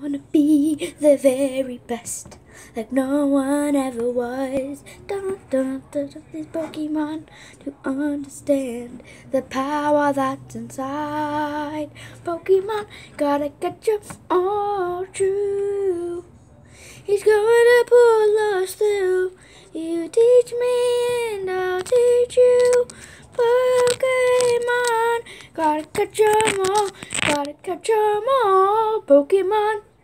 wanna be the very best, like no one ever was. Dun, dun, dun, this Pokemon to understand the power that's inside. Pokemon, gotta get you all true. He's to pull us through. You teach me and I'll teach you. Pokemon, gotta catch 'em all, gotta all. Pokemon.